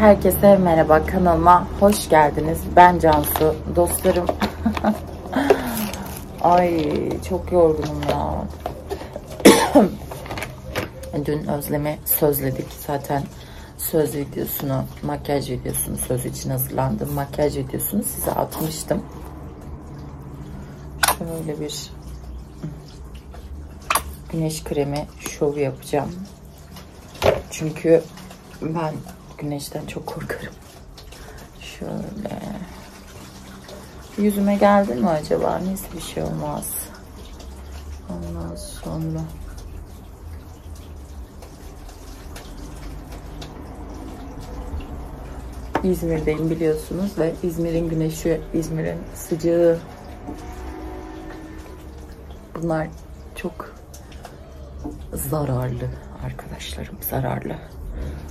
Herkese merhaba kanalıma hoş geldiniz. Ben Cansu. Dostlarım. Ay çok yorgunum ya. Dün Özlem'i sözledik. Zaten söz videosunu, makyaj videosunu söz için hazırlandım. Makyaj videosunu size atmıştım. Şöyle bir güneş kremi şovu yapacağım. Çünkü ben güneşten çok korkarım. Şöyle. Yüzüme geldi mi acaba? Neyse bir şey olmaz. Ondan sonra İzmir'deyim biliyorsunuz ve İzmir'in güneşi, İzmir'in sıcağı bunlar çok zararlı arkadaşlarım zararlı.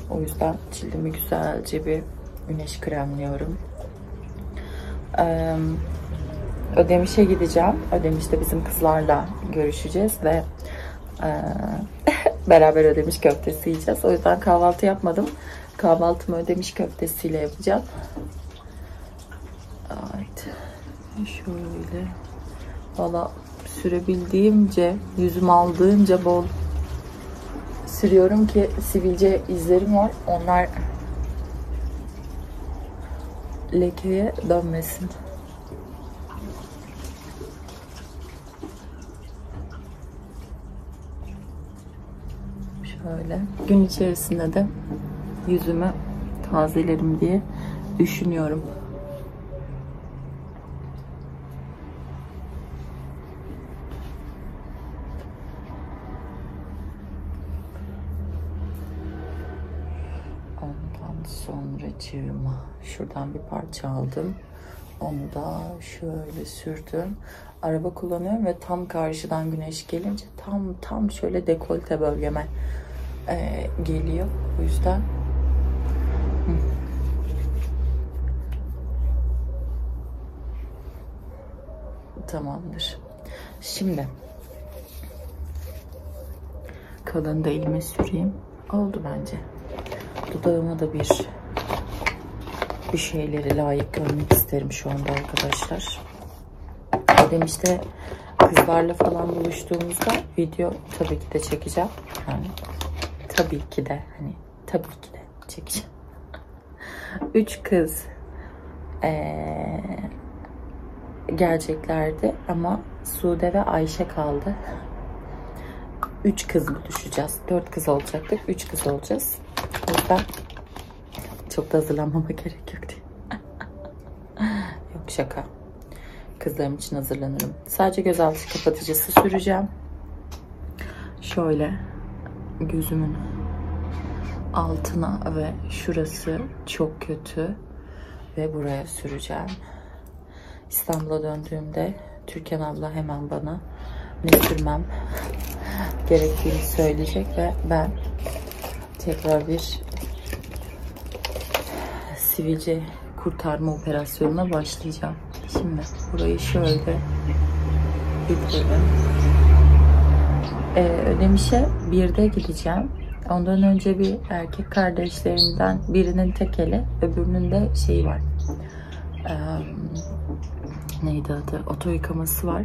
O yüzden cildimi güzelce bir güneş kremliyorum. Ee, Ödemiş'e gideceğim. Ödemiş'te bizim kızlarla görüşeceğiz ve e, beraber Ödemiş köftesi yiyeceğiz. O yüzden kahvaltı yapmadım. Kahvaltımı Ödemiş köftesiyle yapacağım. Evet. Şöyle. Valla sürebildiğimce, yüzüm aldığınca bol sürüyorum ki sivilce izlerim var. Onlar lekeye dönmesin. Şöyle gün içerisinde de yüzümü tazelerim diye düşünüyorum. Ondan sonra cığıma şuradan bir parça aldım. Onu da şöyle sürdüm. Araba kullanıyorum ve tam karşıdan güneş gelince tam tam şöyle dekolte bölgeme e, geliyor. O yüzden. Tamamdır. Şimdi kalın da elime süreyim. Oldu bence. Dudağıma da bir bir şeyleri layık görmek isterim şu anda arkadaşlar. Demişte kızlarla falan buluştuğumuzda video tabii ki de çekeceğim. Yani tabii ki de hani tabii ki de çekeceğim. Üç kız ee, geleceklerdi ama Sude ve Ayşe kaldı. Üç kız buluşacağız. Dört kız olacaktık. Üç kız olacağız. O çok da hazırlanmama gerek yok diye. yok şaka. Kızlarım için hazırlanırım. Sadece gözaltı kapatıcısı süreceğim. Şöyle gözümün altına ve şurası çok kötü ve buraya süreceğim. İstanbul'a döndüğümde Türkan abla hemen bana ne sürmem gerektiğini söyleyecek ve ben tekrar bir sivilce kurtarma operasyonuna başlayacağım. Şimdi burayı şöyle bitirelim. Ee, Ödemiş'e birde gideceğim. Ondan önce bir erkek kardeşlerimden birinin tekeli, öbürünün de şeyi var. Ee, neydi adı? Oto yıkaması var.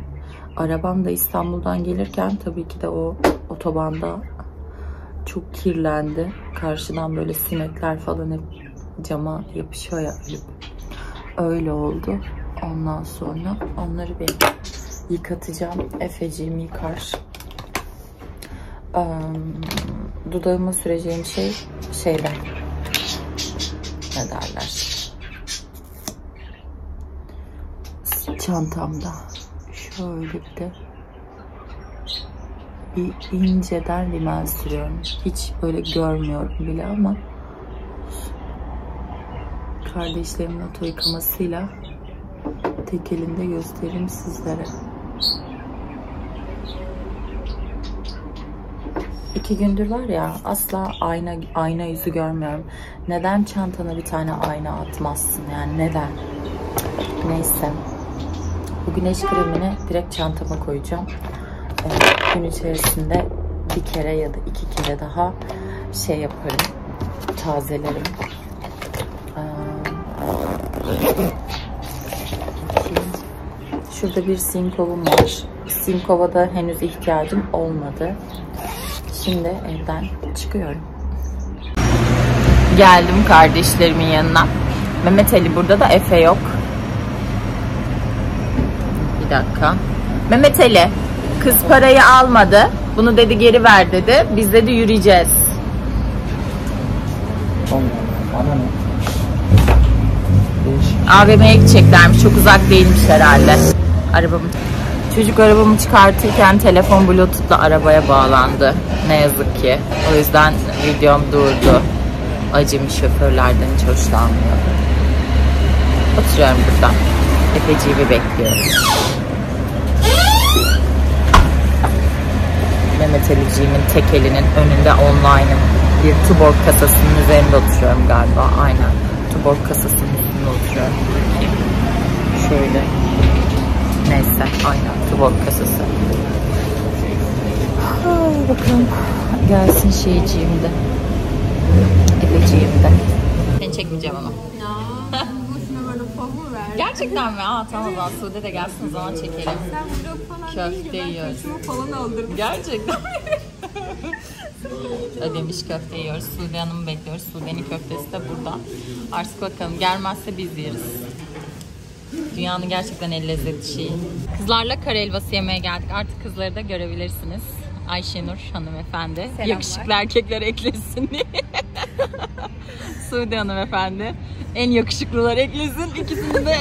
Arabam da İstanbul'dan gelirken tabii ki de o otobanda çok kirlendi. Karşıdan böyle sinekler falan hep cama yapışıyor ya. Öyle oldu. Ondan sonra onları bir yıkatacağım. Efeciğim yıkar. Um, dudağıma süreceğim şey şeyden ne derler çantamda şöyle bir de bir inceden rimel sürüyorum. Hiç böyle görmüyorum bile ama kardeşlerimin oto yıkamasıyla tek elinde göstereyim sizlere. İki gündür var ya asla ayna ayna yüzü görmüyorum. Neden çantana bir tane ayna atmazsın yani neden? Neyse. Bu güneş kremini direkt çantama koyacağım. Ee, gün içerisinde bir kere ya da iki kere daha şey yaparım. Tazelerim. Şurada bir sinkovum var. Sinkova da henüz ihtiyacım olmadı. Şimdi evden çıkıyorum. Geldim kardeşlerimin yanına. Mehmet Ali burada da Efe yok. Bir dakika. Mehmet Ali, kız parayı almadı. Bunu dedi geri ver dedi. Biz dedi yürüyeceğiz. AVM'ye gideceklermiş. Çok uzak değilmiş herhalde. Arabamı Çocuk arabamı çıkartırken telefon bluetooth'la arabaya bağlandı. Ne yazık ki. O yüzden videom durdu. Acemi şoförlerden hiç hoşlanmıyor. Oturuyorum burada. Efeciğimi bekliyorum. Mehmet Aliciğimin tek elinin önünde online'ım. Bir Tuborg kasasının üzerinde oturuyorum galiba. Aynen. Tuborg kasasının üstünde oturuyorum. Şöyle. Neyse. Aynen. Tuborg kasası. Ay, bakalım. Gelsin şeyciğim de. Efeciğim de. Seni çekmeyeceğim ama. Ver. Gerçekten mi? Aa tamam o zaman Sude de gelsin o zaman çekelim. Sen vlog falan Köfte deyince ben yiyoruz. saçımı falan aldırdım. Gerçekten. Ödemiş köfte yiyoruz. Sude Hanım'ı bekliyoruz. Sude'nin köftesi de burada. Artık bakalım gelmezse biz yeriz. Dünyanın gerçekten el lezzeti şeyi. Kızlarla kare helvası yemeye geldik. Artık kızları da görebilirsiniz. Ayşenur hanımefendi. Yakışıklı erkekler eklesin diye. Sude hanımefendi. En yakışıklılar eklesin. ikisini de.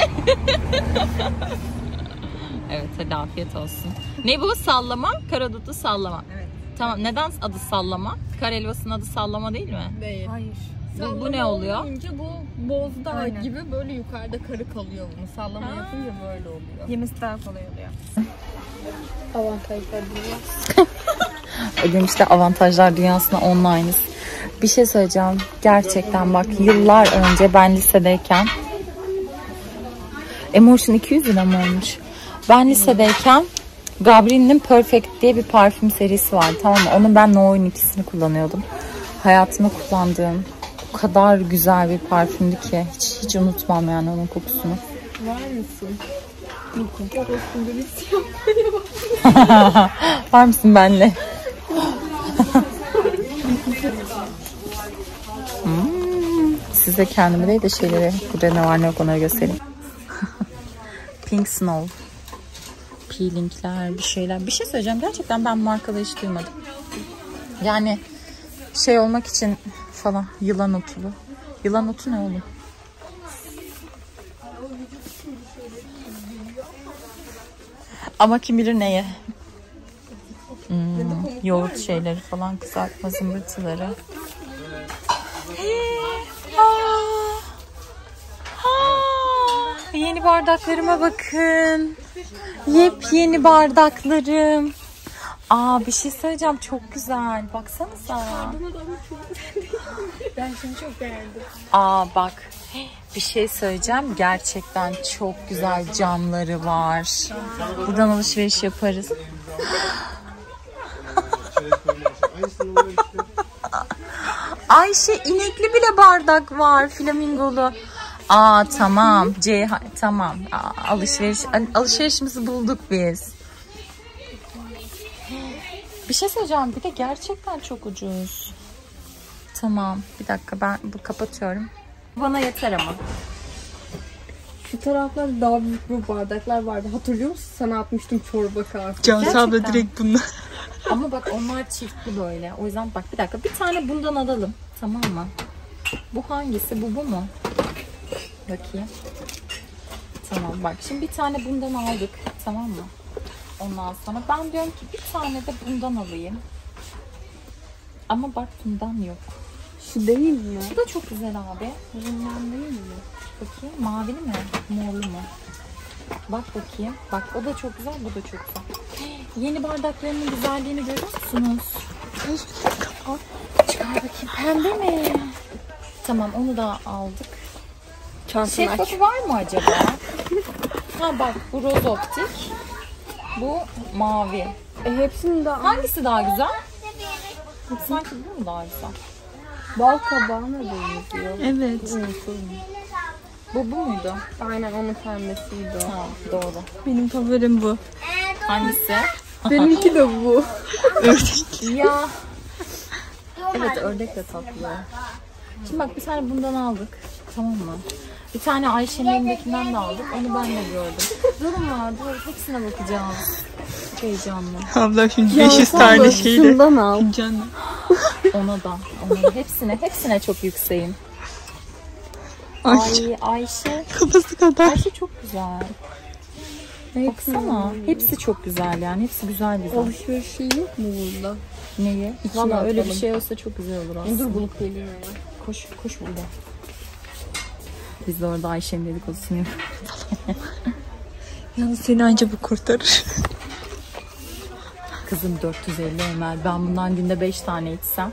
evet hadi afiyet olsun. Ne bu? Sallama. Karadutu sallama. Evet. Tamam. Neden adı sallama? Kare helvasının adı sallama değil mi? Değil. Hayır. Bu- bu ne oluyor? Olunca bu bozdağ gibi böyle yukarıda karı kalıyor bunu. Sallama yapınca böyle oluyor. Yemesi daha kolay oluyor. Avantajlar dünya. Ödemiş'te avantajlar dünyasına online'ız. Bir şey söyleyeceğim. Gerçekten bak yıllar önce ben lisedeyken Emotion 200 lira mı olmuş? Ben lisedeyken Gabrielle'nin Perfect diye bir parfüm serisi var tamam mı? Onun ben No 12'sini kullanıyordum. Hayatımda kullandığım o kadar güzel bir parfümdü ki hiç, hiç unutmam yani onun kokusunu. Var mısın? Var mısın benle? Size kendime değil de şeyleri burada ne var ne yok onları göstereyim. Pink Snow. Peelingler bir şeyler. Bir şey söyleyeceğim. Gerçekten ben bu markada hiç duymadım. Yani şey olmak için falan yılan otu bu. Yılan otu ne oğlum? Ama kim bilir neye. Hmm, yoğurt şeyleri falan kızartma zımbırtıları. Aa! Aa! Yeni bardaklarıma bakın. Yepyeni bardaklarım. Aa bir şey söyleyeceğim çok güzel. Baksanıza. Ben seni çok beğendim. Aa bak bir şey söyleyeceğim. Gerçekten çok güzel camları var. Buradan alışveriş yaparız. Ayşe inekli bile bardak var flamingolu. Aa tamam. C tamam. Aa, alışveriş alışverişimizi bulduk biz. Bir şey söyleyeceğim. Bir de gerçekten çok ucuz. Tamam. Bir dakika ben bu kapatıyorum. Bana yeter ama. Şu taraflarda daha büyük bu bardaklar vardı. Hatırlıyor musun? Sana atmıştım çorba kahve. Cansel abla direkt bunlar. Ama bak onlar çiftli böyle. O yüzden bak bir dakika bir tane bundan alalım. Tamam mı? Bu hangisi? Bu bu mu? Bakayım. Tamam bak şimdi bir tane bundan aldık. Tamam mı? Ondan sonra ben diyorum ki bir tane de bundan alayım. Ama bak bundan yok. Şu değil mi? Bu da çok güzel abi. Bundan değil mi? Bakayım mavili mi? Morlu mu? Bak bakayım. Bak o da çok güzel, bu da çok güzel. Yeni bardaklarının güzelliğini görüyor musunuz? Çıkar bakayım. Pembe mi? Tamam onu da aldık. Çantanı aç. Şeffafı var mı acaba? ha bak bu roz optik. Bu mavi. E, hepsini de Hangisi daha güzel? Sanki bu mu daha güzel? bal kabağına benziyor. Evet. Bu bu muydu? Aynen onun pembesiydi o. Ha, doğru. Benim favorim bu. Hangisi? Benimki de bu. ya. Evet ördek de tatlı. Şimdi bak bir tane bundan aldık. Tamam mı? Bir tane Ayşe'nin elindekinden de aldık. Onu ben de gördüm. Durun var dur. Hepsine bakacağız. Çok heyecanlı. Abla şimdi 500 tane şeyle. Şundan al. Canım. Ona da. Ona da. Hepsine. Hepsine çok yükseğim. Ay Ay Ayşe. kafası kadar. Ayşe çok güzel. Baksana. Hepsi çok güzel yani. Hepsi güzel güzel. Alışveriş şey yok mu burada? Neyi? Valla öyle bir atalım. şey olsa çok güzel olur aslında. Dur bulup hemen. Koş, koş burada. Biz de orada Ayşe'nin dedikodusunu yapıyoruz. Yalnız seni anca bu kurtarır. Kızım 450 ml. Ben bundan günde 5 tane içsem.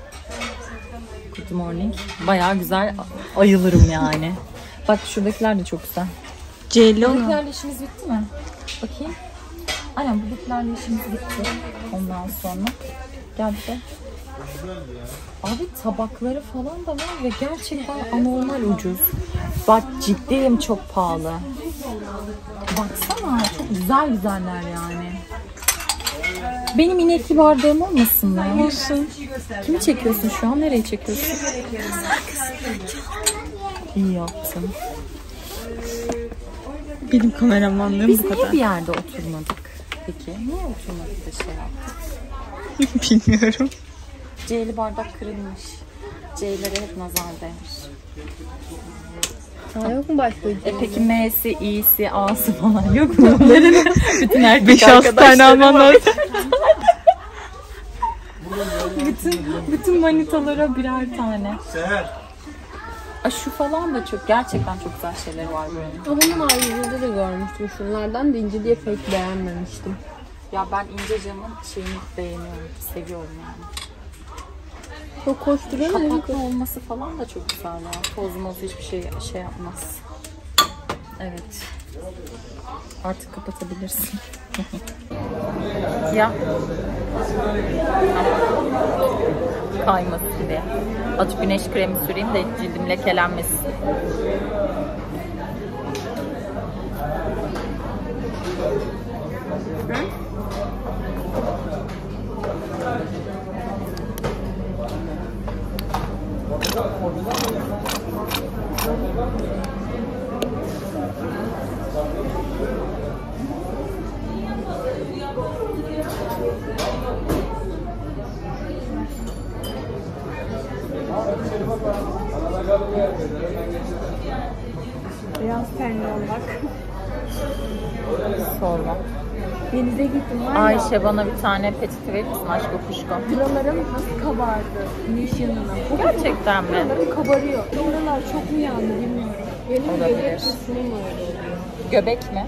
Good morning. Bayağı güzel ayılırım yani. Bak şuradakiler de çok güzel. Cello mu? Buradakilerle işimiz bitti mi? Bakayım. Aynen buradakilerle işimiz bitti. Ondan sonra. Gel bir de. Abi tabakları falan da var ve gerçekten anormal ucuz. Bak ciddiyim çok pahalı. Baksana çok güzel güzeller yani. Benim inekli bardağım olmasın mı? Olsun. Kimi çekiyorsun şu an? Nereye çekiyorsun? İyi yaptın. Benim kameramanlığım Biz bu niye kadar. bir yerde oturmadık? Peki niye oturmadık da şey yaptık? Bilmiyorum. C'li bardak kırılmış. C'lere hep nazar değmiş. Aa, yok mu başka E peki M'si, İ'si, A'sı falan yok mu? Bütün erkek 5-6 tane arkadaşlarım alman lazım. bütün, bütün manitalara birer tane. Aa, şu falan da çok gerçekten çok güzel şeyler var buranın. Onun haricinde de görmüştüm. Şunlardan da ince diye pek beğenmemiştim. Ya ben ince camın şeyini beğeniyorum, seviyorum yani. Çok koşturuyor mu? Kapaklı olması falan da çok güzel ya. Toz hiçbir şey şey yapmaz. Evet. Artık kapatabilirsin. ya. Kaymasın diye. Atıp güneş kremi süreyim de cildim lekelenmesin. Sorma. Denize gittim var ya. Ayşe bana bir tane petiti verir misin aşk kuşko? Buralarım nasıl kabardı güneş yanına. Gerçekten mi? Buralarım kabarıyor. Buralar çok mu yandı bilmiyorum. Benim Olabilir. göbek kısmım öyle oluyor. Göbek mi?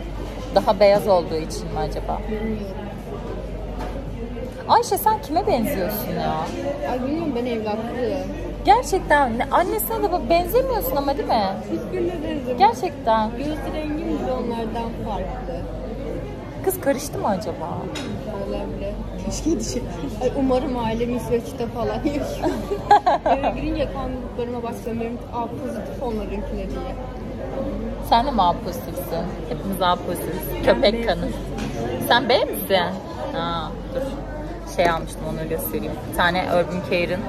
Daha beyaz olduğu için mi acaba? Bilmiyorum. Ayşe sen kime benziyorsun ya? Ay bilmiyorum ben evlatlıyım. Gerçekten ne- annesine de benzemiyorsun ama değil mi? Hiçbirine benzemiyor. Gerçekten. Göz rengim bile onlardan farklı. Kız karıştı mı acaba? Olabilir. Keşke düşün. Ay umarım ailem İsveç'te falan yaşıyor. Eve girince kan gruplarıma. Benim A pozitif onlarınkiler diye. Sen de mi A pozitifsin? Hepimiz A pozitifiz. Köpek kanı. Sen B misin? Aa, dur. Şey almıştım onu göstereyim. Bir tane Urban Care'ın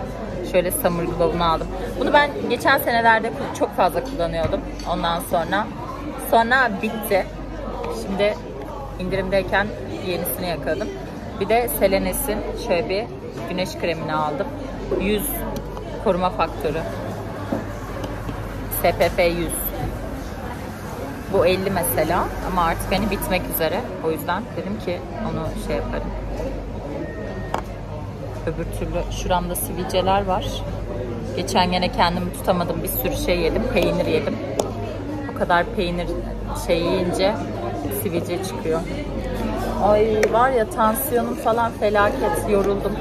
şöyle Summer Glove'unu aldım. Bunu ben geçen senelerde çok fazla kullanıyordum. Ondan sonra sonra bitti. Şimdi indirimdeyken yenisini yakaladım. Bir de Selenes'in şöyle bir güneş kremini aldım. 100 koruma faktörü. SPF 100. Bu 50 mesela ama artık hani bitmek üzere. O yüzden dedim ki onu şey yaparım. Öbür türlü şuramda sivilceler var. Geçen gene kendimi tutamadım. Bir sürü şey yedim. Peynir yedim. O kadar peynir şey yiyince sivilce çıkıyor. Ay var ya tansiyonum falan felaket. Yoruldum.